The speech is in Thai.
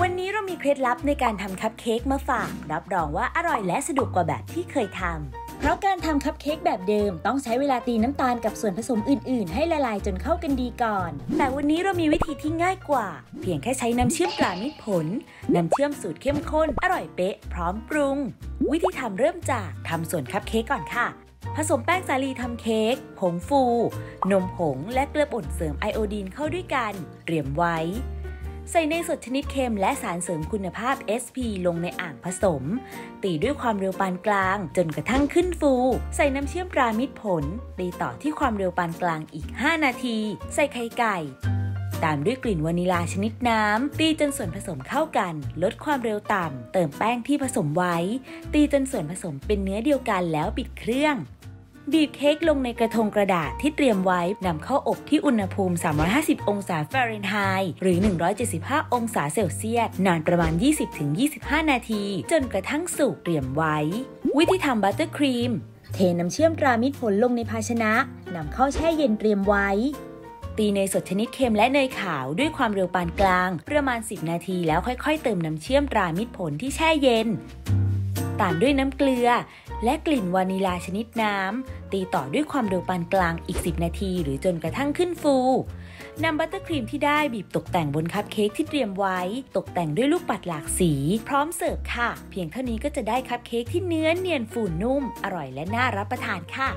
วันนี้เรามีเคล็ดลับในการทำคัพเค้กมาฝาก รับรองว่าอร่อยและสะดวกกว่าแบบที่เคยทำ เพราะการทำคัพเค้กแบบเดิม ต้องใช้เวลาตีน้ำตาลกับส่วนผสมอื่น ๆ ให้ละลายจนเข้ากันดีก่อน แต่วันนี้เรามีวิธีที่ง่ายกว่า เพียงแค่ใช้น้ำเชื่อมปลามิตรผล น้ำเชื่อมสูตรเข้มข้น อร่อยเป๊ะ พร้อมปรุง วิธีทำเริ่มจากทำส่วนคัพเค้กก่อนค่ะผสมแป้งสาลีทำเค้ก ผงฟู นมผง และเกลือป่นเสริมไอโอดีนเข้าด้วยกัน เตรียมไว้ ใส่เนยสดชนิดเค็มและสารเสริมคุณภาพ SP ลงในอ่างผสม ตีด้วยความเร็วปานกลาง จนกระทั่งขึ้นฟู ใส่น้ำเชื่อมปลามิตรผล ตีต่อที่ความเร็วปานกลางอีก 5 นาที ใส่ไข่ไก่ตามด้วยกลิ่นวานิลาชนิดน้ำ ตีจนส่วนผสมเข้ากัน ลดความเร็วต่ำ เติมแป้งที่ผสมไว้ ตีจนส่วนผสมเป็นเนื้อเดียวกันแล้วปิดเครื่อง บีบเค้กลงในกระทงกระดาษที่เตรียมไว้นำเข้าอบที่อุณหภูมิ 350 องศาฟาเรนไฮต์หรือ 175 องศาเซลเซียส นานประมาณ 20-25 นาที จนกระทั่งสุกเตรียมไว้ วิธีทำบัตเตอร์ครีม เทน้ำเชื่อมตรามิตรผลลงในภาชนะนำเข้าแช่เย็นเตรียมไว้ ตีเนยสดชนิดเค็มและเนยขาวด้วยความเร็วปานกลาง ประมาณ 10 นาทีแล้วค่อยๆ เติมน้ำเชื่อมตรามิตรผลที่แช่เย็น ตามด้วยน้ำเกลือ และกลิ่นวานิลาชนิดน้ำ ตีต่อด้วยความเร็วปานกลางอีก 10 นาที หรือจนกระทั่งขึ้นฟูนำบัตเตอร์ครีมที่ได้บีบตกแต่งบนคัพเค้กที่เตรียมไว้ ตกแต่งด้วยลูกปัดหลากสี พร้อมเสิร์ฟค่ะ เพียงเท่านี้ก็จะได้คัพเค้กที่เนื้อเนียนฟูนุ่ม อร่อยและน่ารับประทานค่ะ